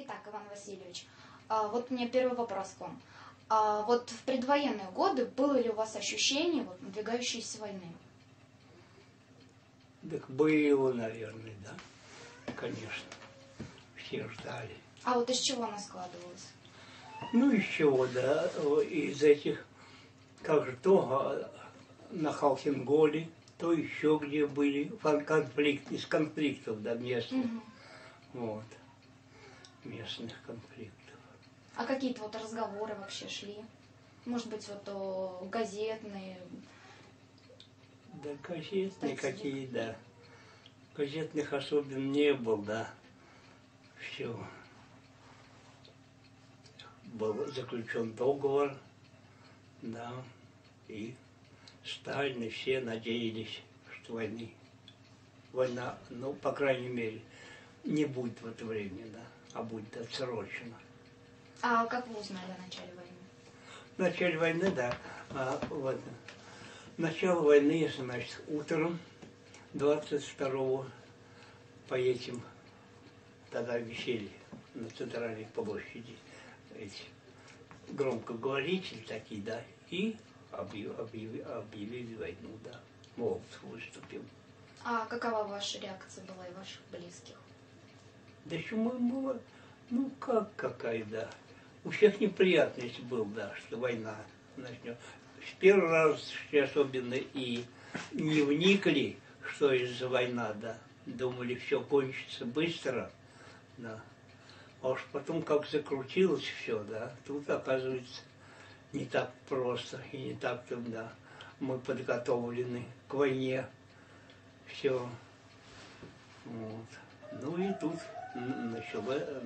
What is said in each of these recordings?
Итак, Иван Васильевич, а, вот у меня первый вопрос к вам. А вот в предвоенные годы было ли у вас ощущение вот, надвигающейся войны? Так было, наверное, да. Конечно. Все ждали. А вот из чего она складывалась? Ну, из чего, да, из этих, как же, то а, на Халхинголе, то еще где были конфликт, из конфликтов, да, местных. Мгм. Вот. Местных конфликтов. А какие-то вот разговоры вообще шли? Может быть, вот о, газетные? Да, газетные Статьи. какие, да. Газетных особенно не было, да. Все. Был заключен договор, да, и Сталин и все надеялись, что войны, война, ну, по крайней мере, не будет в это время, да, а будет отсрочена. А как вы узнали о начале войны? В начале войны, да. А, вот. Начало войны, значит, утром 22 по этим, тогда висели на центральной площади эти громкоговорители такие, да, и объявили, объявили, объявили войну, да. Молотов выступил. А какова ваша реакция была и ваших близких? Да чему было, ну как какая, да. У всех неприятность был, да, что война начнет. В первый раз особенно и не вникли, что из-за война, да. Думали, все кончится быстро, да. А уж потом как закрутилось все, да, тут оказывается не так просто и не так да. Мы подготовлены к войне, все. Вот. Ну и тут н- начало, э,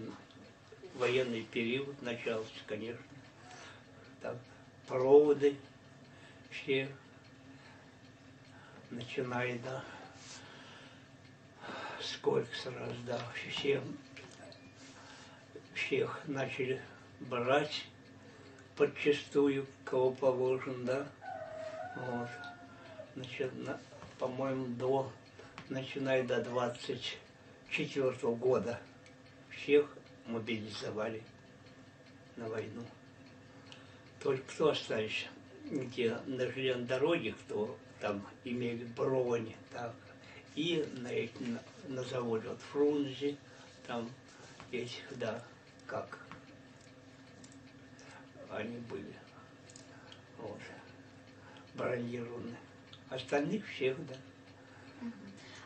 военный период начался, конечно. Так, проводы все, начиная, да, сколько сразу, да, все, всех начали брать подчастую, кого положено, да. Вот. Значит, на- по-моему, до, начиная до 24 года, всех мобилизовали на войну. Только кто остались, где на железной дороге, кто там имели брони, так, и на, на, на заводе вот Фрунзе, там этих, да, как они были, вот, бронированные. Остальных всех, да.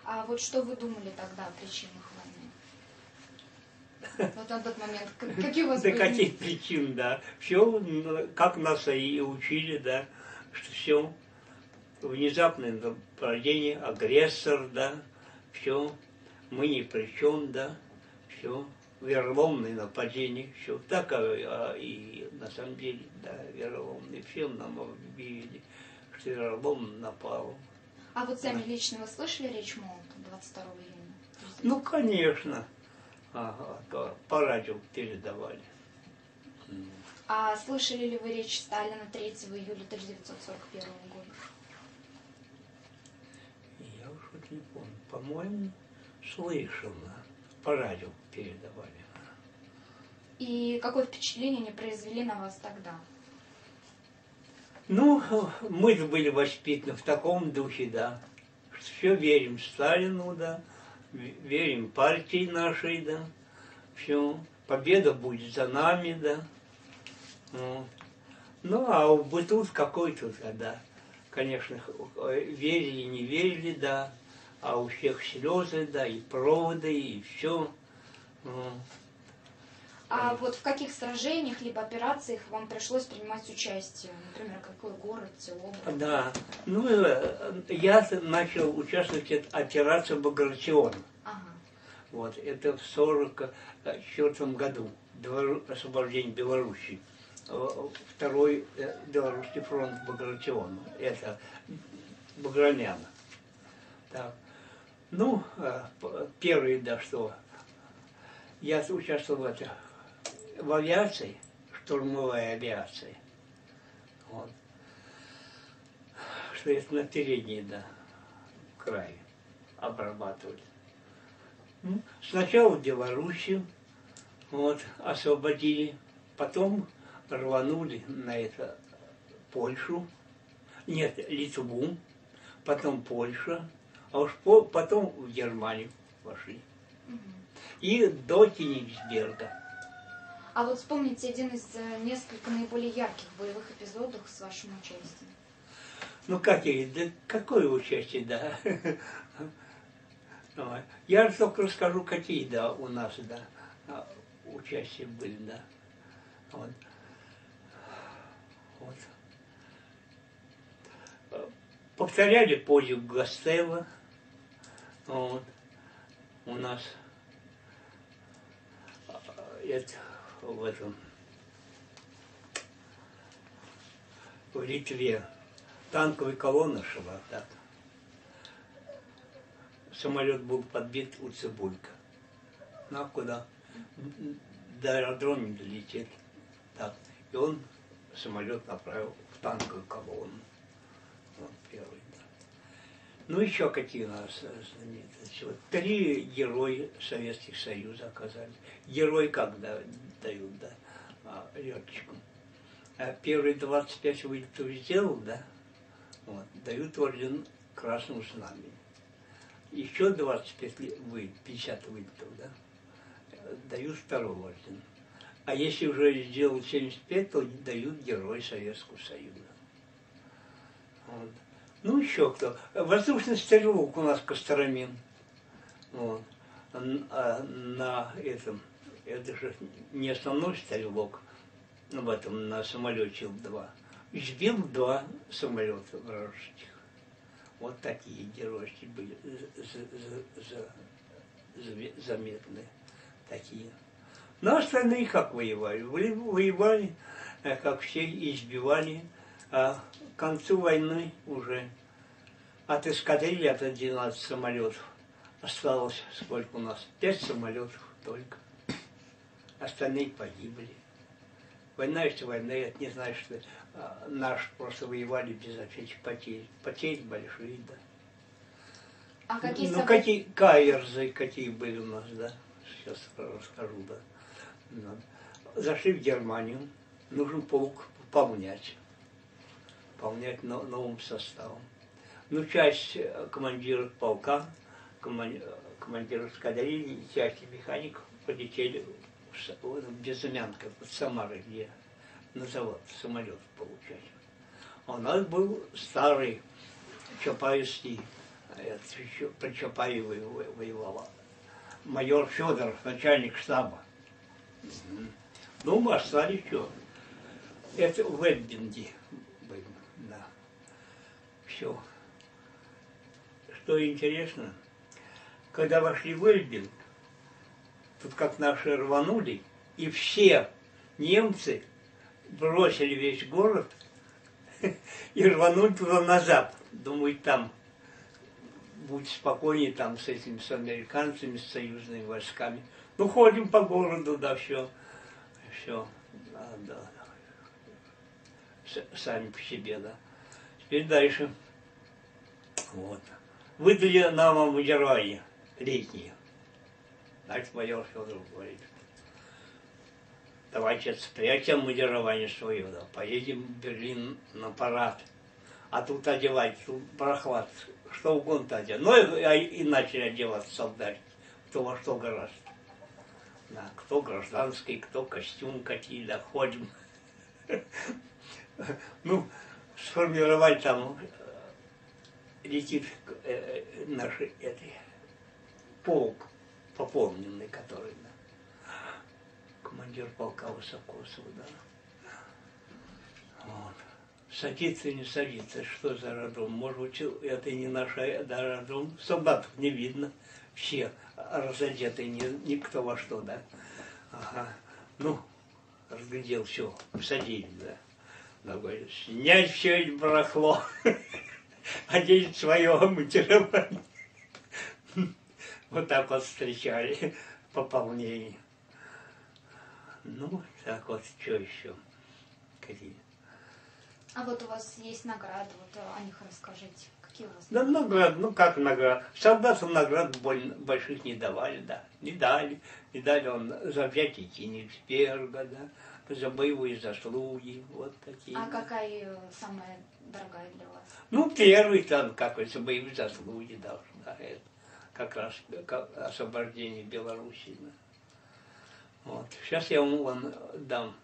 А вот что вы думали тогда о причинах войны? Вот на тот момент. Какие у вас Да были каких причин, да. Все, как нас и учили, да, что все внезапное нападение, агрессор, да, все, мы ни при чем, да, все, вероломное нападение, все, так а, а, и на самом деле, да, вероломное, всем нам объявили, что вероломно напал. А вот сами лично вы слышали речь Молота 22 июня? Ну, конечно, ага, по радио передавали. А слышали ли вы речь Сталина 3 июля 1941 года? Я уж вот не помню. По-моему, слышал, да. по радио передавали. И какое впечатление они произвели на вас тогда? Ну, мы были воспитаны в таком духе, да. Все верим Сталину, да. ве- Верим партии нашей, да. Все. Победа будет за нами, да. Вот. Ну, а в быту какой-то, да. Конечно, верили, не верили, да. А у всех слезы, да, и проводы, и все. А вот в каких сражениях либо операциях вам пришлось принимать участие? Например, какой город, село? Да. Ну, э, я начал участвовать в операции Багратион. Ага. Вот, это в 1944 году, освобождение Белоруссии. Э, Второй э, Белорусский фронт Багратион. Это Баграмяна. Так. Ну, э, первый, да, что я участвовал в, это, в авиации, штурмовой авиации. Вот. Что это на передней, да, крае обрабатывали. Ну, Сначала в Белоруссию, Вот, освободили. Потом рванули на это Польшу, нет, Литву, потом Польша, а уж по, потом в Германию пошли. Мгм. И до Кенигсберга. А вот вспомните один из э, нескольких наиболее ярких боевых эпизодов с вашим участием. Ну какие? Да какое участие, да. Я только расскажу, какие, да, у нас, да, а, участия были, да. Вот. Вот. Э, Повторяли подвиг Гастелла. Вот. У нас а, это в этом в Литве танковая колонна шла так. Самолет был подбит у Цибулька. Ну а куда? До аэродрома не долетит. Так. И он самолет направил в танковую колонну. Ну, еще какие у нас э, знаменитости. Вот три героя Советских Союза оказались. Герой как да, дают, да, а, летчикам. А первые 25 вылетов сделал, да, вот, дают орден Красного Знамени. Еще 25 ли- вы, 50 вылетов, да, э, дают второй орден. А если уже сделал 75, то дают Герой Советского Союза. Вот. Ну, еще кто. Воздушный стрелок у нас Костромин. Вот. Н- а на этом, это же не основной стрелок, ну, в этом, на самолете Ил-2. Сбил два самолета вражеских. Вот такие геройские были за- за- за- за- заметные. Такие. Ну, а остальные как воевали? Воевали, э, как все, избивали. А к концу войны уже от эскадрильи, от 11 самолетов, осталось сколько у нас? Пять самолетов только. Остальные погибли. Война есть война, я не знаю, что а, наши просто воевали без всяких потерь. Потери большие, да. А какие ну, события- какие каверзы, какие были у нас, да. Сейчас расскажу, да. Ну, Зашли в Германию, нужен полк пополнять. Пополнять но- новым составом. Ну, часть э, командиров полка, э, командиров эскадрильи и часть механиков полетели в Безымянка, под Самарой, где на завод самолет получать. А у нас был старый Чапаевский, еще при Чапаеве во- воевала, майор Федоров, начальник штаба. Ну, мы остались что? Это в Эббинге. Все. Что интересно, когда вошли в Эльбинг, тут как наши рванули, и все немцы бросили весь город и рванули туда назад. Думаю, там будет спокойнее там с этими, с американцами, с союзными войсками. Ну, ходим по городу, да, все. Все. Да, да. С- сами по себе, да. Теперь дальше. Вот. Выдали нам обмундирование летнее. Значит, майор Федоров говорит, давайте спрячем мундирование свое, да, поедем в Берлин на парад. А тут одевать, тут прохлад, что угодно одевать. Ну, и, а и начали одеваться солдатики, кто во что гораздо. Да, кто гражданский, кто костюм какие, да, ходим. Ну, сформировать там летит э, э, наш этой, полк пополненный, который, да. командир полка Высокосова, да. Вот. Садится не садится, что за аэродром? Может быть, это не наш аэродром, солдатов не видно, все разодеты, ни- никто во что, да. Ага. Ну, разглядел все, садили, да. Да, говорит, снять все это барахло, одеть свое материальное. Вот так вот встречали пополнение. Ну, так вот, что еще? Какие? А вот у вас есть награды, вот о них расскажите. Какие у вас? Да наград, ну как наград? Солдатам наград больших не давали, да. Не дали. Не дали он за взятие Кенигсберга, да, за боевые заслуги, вот такие. А какая самая дорогая для вас? Ну, первый там, как за боевые заслуги, да, это как раз как освобождение Белоруссии. Да. Вот. Сейчас я вам вон дам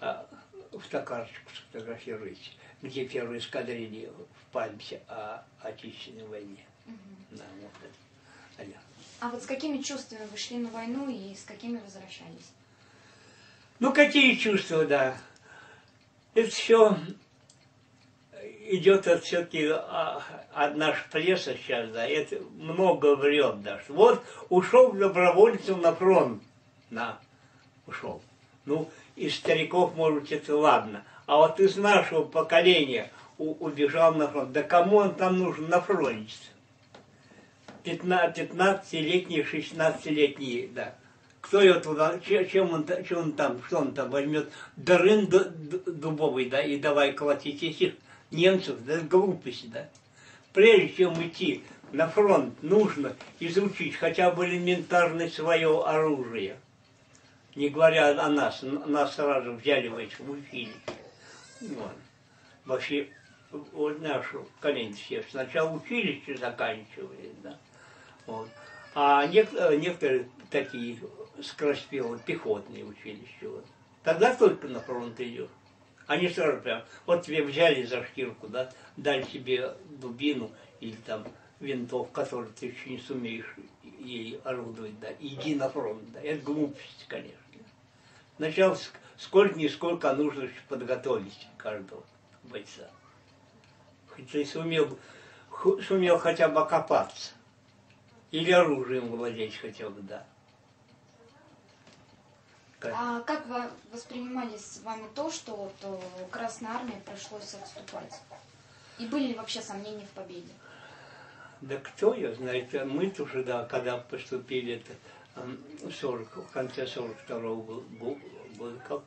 а, фотокарточку сфотографируйте, где первые эскадрильи в памяти о Отечественной войне. Мгм. Да, вот это. А я- А вот с какими чувствами вы шли на войну и с какими возвращались? Ну, какие чувства, да. Это все идет от все-таки от наша пресса сейчас, да, это много врет даже. Вот ушел добровольцем на фронт. На, ушел. Ну, из стариков, может, это ладно. А вот из нашего поколения у- убежал на фронт. Да кому он там нужен на фронте? 15-летний, 16-летний, да. Кто его туда, че- чем он, чем он там, что он там возьмет, дырын ду- ду- дубовый, да, и давай колотить немцев, да, глупости, да. Прежде чем идти на фронт, нужно изучить хотя бы элементарно свое оружие. Не говоря о нас, нас сразу взяли в эти училище. Вот. Вообще, вот нашу колени все сначала училище заканчивали, да. Вот. А нек- э, некоторые такие скороспелые пехотные училища. Вот. Тогда только на фронт идешь. Они сразу прям, вот тебе взяли за шкирку, да, дали тебе дубину или там винтов, который ты еще не сумеешь ей орудовать, да, иди на фронт, да. Это глупость, конечно. Сначала ск- сколько не сколько нужно еще подготовить каждого бойца. Хоть ты сумел, сумел хотя бы окопаться. Или оружием владеть хотя бы, да. А как вы воспринимали с вами то, что вот, э, Красной Армии пришлось отступать? И были ли вообще сомнения в победе? Да кто ее знает? мы тоже, да, когда поступили это, эм, в 40, в конце 42 года, как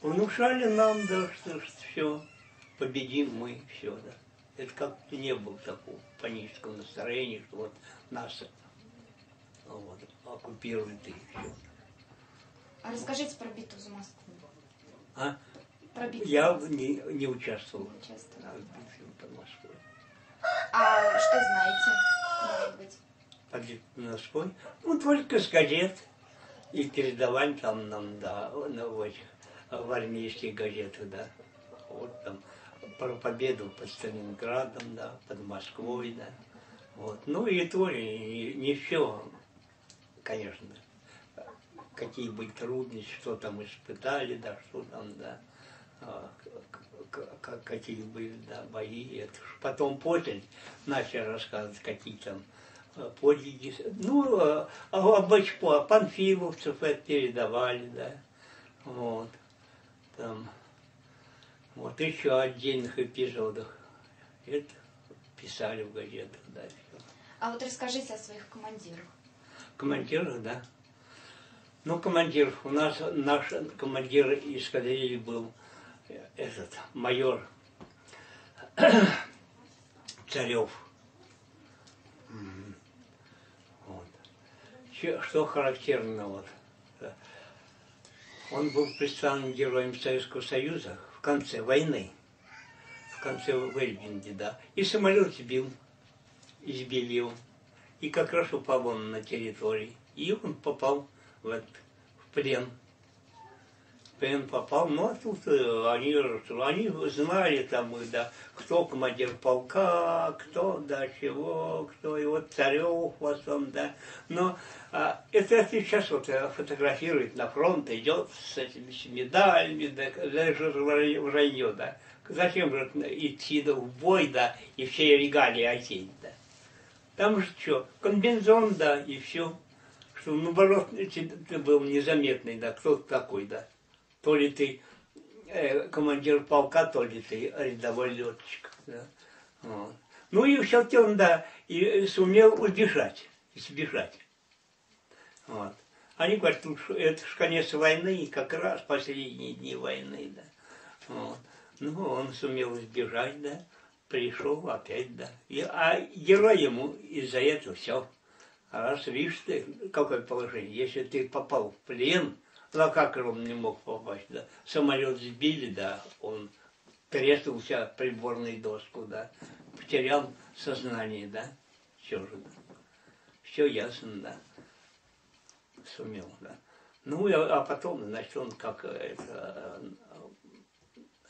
внушали нам, да, что, все, победим мы, все, да. Это как-то не было такого панического настроения, что вот нас вот, оккупируют и все. А расскажите про битву за Москву. А? Про битву Я за не, не участвовал Не участвовали. в битве под Москвой. А что знаете, может быть? Под Москвой. Ну, только с газет. И передавали там нам, да, на, в, этих, в армейских газетах, да. Вот там про победу под Сталинградом, да, под Москвой, да. Вот. Ну и то не, не все, конечно. Какие были трудности, что там испытали, да, что там, да. а, какие были да, бои. Это потом после начали рассказывать, какие там э, подвиги. Ну, а а панфиловцев это передавали, да. Вот. Там, вот еще отдельных эпизодах. Это писали в газетах, да. А вот расскажите о своих командирах. Командир, да. Ну, командир, у нас наш командир эскадрильи был э, этот майор Царев. Вот. Что характерно, вот, э, он был представлен героем Советского Союза в конце войны, в конце в да, и самолет сбил, избили его. И как раз упал он на территории. И он попал в, этот, в плен. В плен попал. Ну, а тут э, они, они знали там, да, кто командир полка, кто, да, чего, кто. И вот Царев в да. Но а, это сейчас вот э, фотографирует на фронт, идет с этими медалями, да, даже вранье, да. Зачем же идти да, в бой, да, и все регалии одеть, да. Там же что, комбинезон, да, и все. Что, наоборот, ты, ты был незаметный, да, кто такой, да. То ли ты э, командир полка, то ли ты рядовой летчик, да. Вот. Ну и все-таки он, да, и сумел убежать, сбежать. Вот. Они говорят, тут ж- это же конец войны, как раз последние дни войны, да. Вот. Ну, он сумел избежать, да. пришел опять, да. И, а герой ему из-за этого все. Раз видишь ты, какое положение, если ты попал в плен, ну а как он не мог попасть, да? Самолет сбили, да, он треснулся о приборную доску, да, потерял сознание, да, все же, да. Все ясно, да, сумел, да. Ну, а потом, значит, он как это,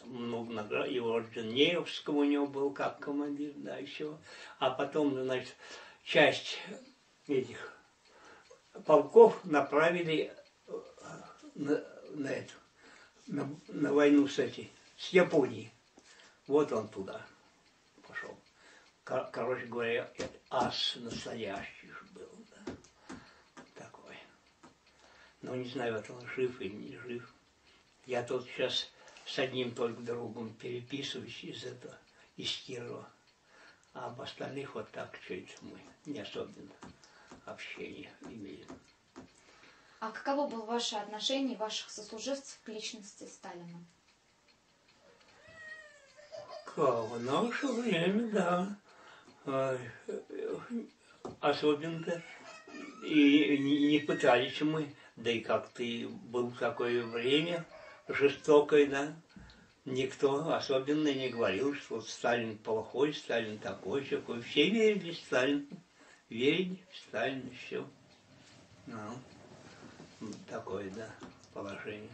много наград, и орден Невского у него был как командир, да, еще. А потом, значит, часть этих полков направили на, на эту, на, на войну с эти, с Японией. Вот он туда пошел. Кор, короче говоря, ас настоящий был, да. Такой. Но не знаю, это он жив или не жив. Я тут сейчас с одним только другом переписываюсь из этого, из Кирова. А об остальных вот так чуть мы не особенно общение имеем. А каково было ваше отношение ваших сослуживцев к личности Сталина? Как в наше время, да. А, Особенно и не пытались мы, да и как-то было такое время жестокое, да. Никто особенно не говорил, что вот Сталин плохой, Сталин такой, такой. Все верили в Верили в Сталина, все. Ну такое, да, положение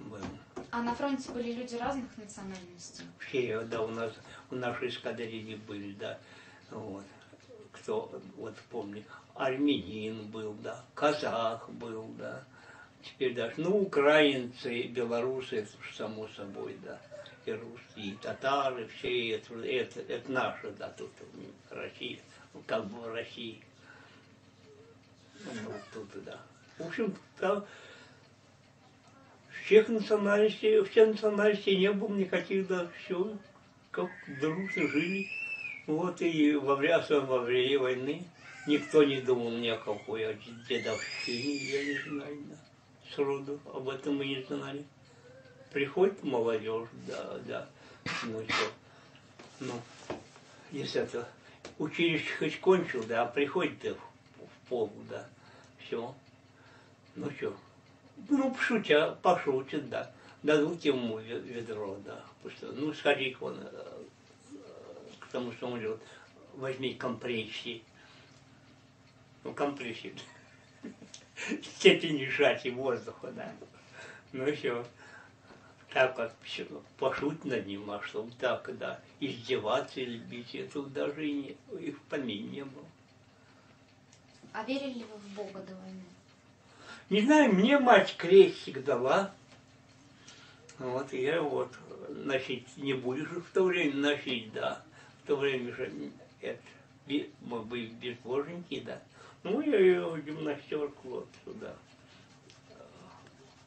было. А на фронте были люди разных национальностей? Все, да, у нас, у нашей эскадрильи были, да, вот. Кто, вот помню, армянин был, да, казах был, да, теперь даже, ну, украинцы, белорусы, это само собой, да, и русские, и татары, все это, это, это наше, да, тут Россия, как бы в России. Ну, тут, да. В общем, там всех национальностей, всех национальностей не было никаких, да, все, как дружно жили. Вот и во время, во время войны никто не думал ни о какой дедовщине, я не знаю, да, сроду, об этом мы не знали. Приходит молодежь, да, да, ну что, ну, если это училище хоть кончил, да, а приходит в, в пол, да, все, ну что, ну, шутя, пошутит, да. Дадут ему ведро, да. Что, ну, сходи к, он, э, к тому, что он идет, возьми компрессии. Ну, компрессии. Степень сжатия воздуха, да. Ну, все. Так вот, все, пошут над ним, а что так, да, издеваться или бить, это даже и, не, и в помине не было. А верили ли вы в Бога до войны? Не знаю, мне мать крестик дала. Вот, я вот носить не будешь в то время носить, да. В то время же это, мы были безбожники, да. Ну, я ее гимнастерку вот сюда,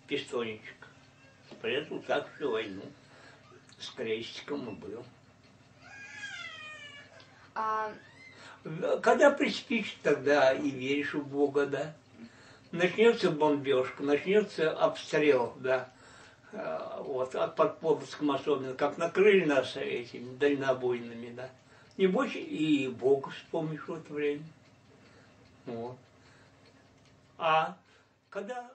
пистонечек. Спрятал так всю войну. С крестиком и был. А... Когда приспичит, тогда и веришь в Бога, да начнется бомбежка, начнется обстрел, да, э, вот, от подполовском особенно, как накрыли нас этими дальнобойными, да. Не больше и Бога вспомнишь в это время. Вот. А когда